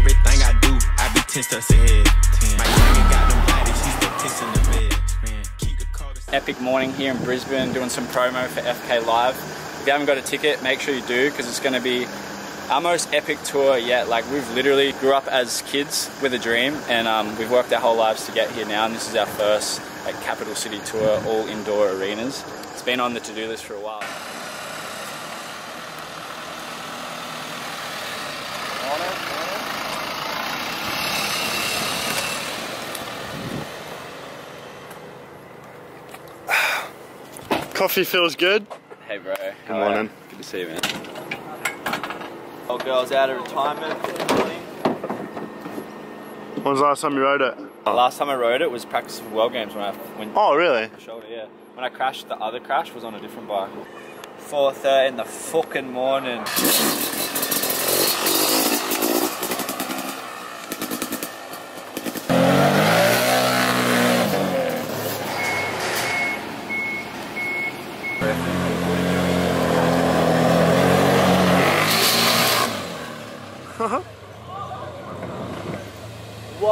everything I do, I be 10 steps ahead. My got them bodies, she's in the bed. Epic morning here in Brisbane doing some promo for FK Live. If you haven't got a ticket, make sure you do because it's going to be our most epic tour yet. Like we've literally grew up as kids with a dream and um, we've worked our whole lives to get here now and this is our first like, capital city tour, all indoor arenas. It's been on the to-do list for a while. Coffee feels good. Hey bro. Good morning. you? Good to see you man. Old girl's out of retirement. When was the last time you rode it? The last time I rode it was practicing for World Games when I when Oh, really? shoulder, yeah. When I crashed, the other crash was on a different bike. 4.30 in the fucking morning.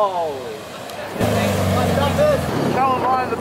Whoa! Callum behind the!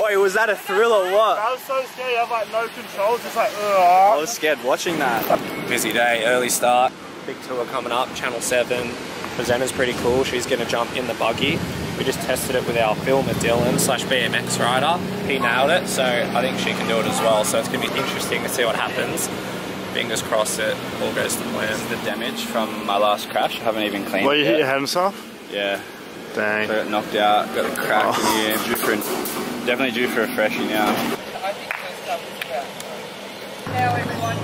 Oi, was that a thrill or what? I was so scared. I have like no control. Just like, I was scared watching that. Busy day, early start. Big tour coming up, Channel 7. Presenter's pretty cool. She's going to jump in the buggy. We just tested it with our filmer Dylan slash BMX rider. He nailed it, so I think she can do it as well. So it's going to be interesting to see what happens. Fingers crossed it all goes to plan. The damage from my last crash. I haven't even cleaned Well, you hit your yet. head and stuff? Yeah, Dang. got knocked out, got the crack Oh. in here. Due for, definitely due for a freshie now. I think first up is about. Now everyone,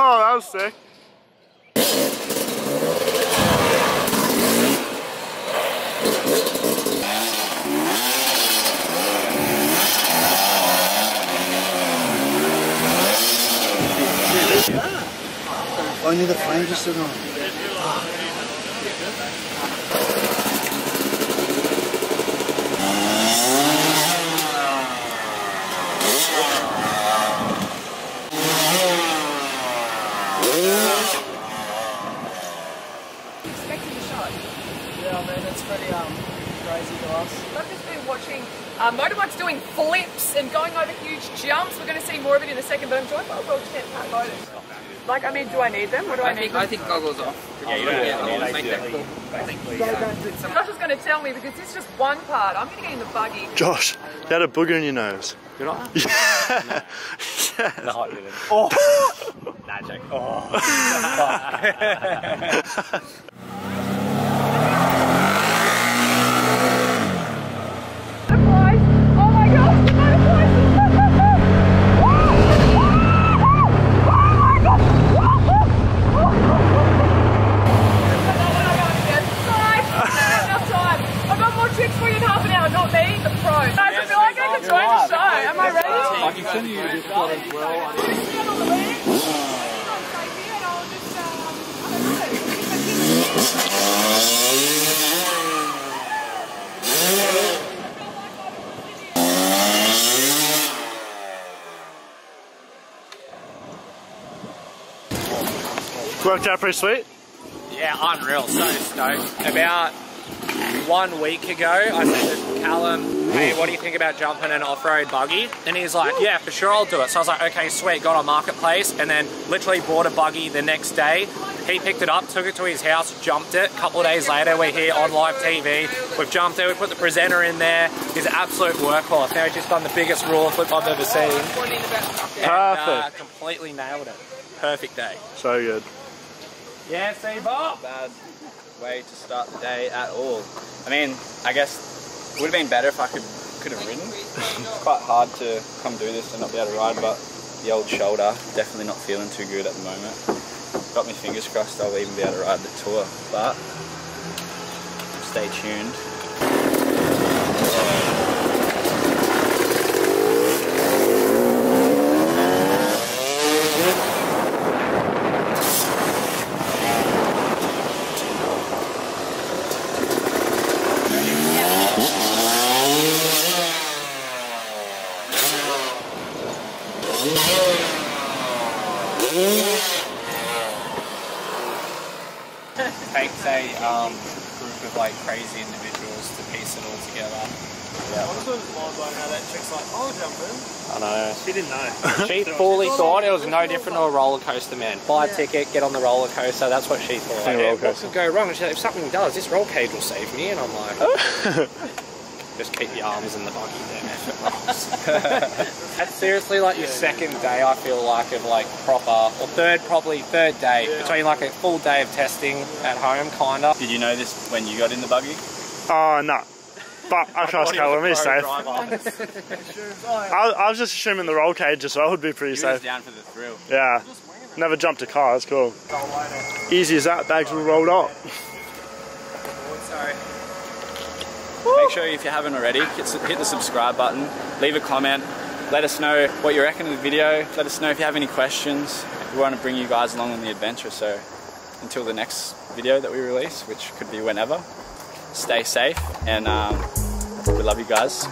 Oh, that was sick. Only the flames are still on. Expecting the shot. Yeah, I mean, it's pretty um, crazy to us. I've just been watching uh, motorbikes doing flips and going over huge jumps. We're going to see more of it in a second, but I'm joined by world champ Pat Bowden. Like, I mean, do I need them? What do I, I need think them? I think goggles off. Yeah, you don't yeah, need I'll make that cool. Josh was going to tell me because this is just one part. I'm going to get in the buggy. Josh, you had a booger in your nose. Did I? Yeah. No, I didn't. Oh! nah, joke. Oh. Butterflies! Oh my gosh, the butterflies! I've got more tricks for you in half an hour, not me, the pro. Guys, I feel like I can join the show. Am I ready? Worked out pretty sweet. Yeah, unreal. So stoked. About one week ago, I said to Callum, hey, what do you think about jumping an off-road buggy? And he's like, yeah, for sure, I'll do it. So I was like, okay, sweet. Got on Marketplace and then literally bought a buggy the next day. He picked it up, took it to his house, jumped it. A couple of days later, we're here on live TV. We've jumped it, we put the presenter in there. He's an absolute workhorse. Now he's just done the biggest roller flip I've ever seen. And, uh, Perfect. completely nailed it. Perfect day. So good. Yeah, see, Bob. Bad way to start the day at all. I mean, I guess it would have been better if I could could have ridden. it's quite hard to come do this and not be able to ride, but the old shoulder definitely not feeling too good at the moment. got my fingers crossed I'll even be able to ride the tour, but stay tuned. Takes a um, group of like crazy individuals to piece it all together. Yeah. I was blown by how that chick's like, I'll jump in. I know. She didn't know. She fully thought it was no different to a roller coaster, man. Buy a ticket, get on the roller coaster. That's what she thought. Think roller what could go wrong? She's like, if something does, this roll cage will save me. And I'm like, just keep your arms in the buggy there, man. If it rolls. That's seriously like your second day. I feel like of like proper, or third probably third day between like a full day of testing at home, kinda. Did you know this when you got in the buggy? Oh, no. But I trust Body of Callum, the he's safe. I, I was just assuming the roll cage as well would be pretty He was safe. down for the thrill. Yeah. Never jumped a car, it's cool. Easy as that, bags were rolled up. Sorry. Make sure if you haven't already, hit, the subscribe button, leave a comment, let us know what you reckon of the video, let us know if you have any questions. We want to bring you guys along on the adventure, so until the next video that we release, which could be whenever, stay safe, and um, we love you guys.